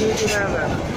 就是这样的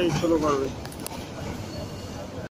এই ষোলো করবে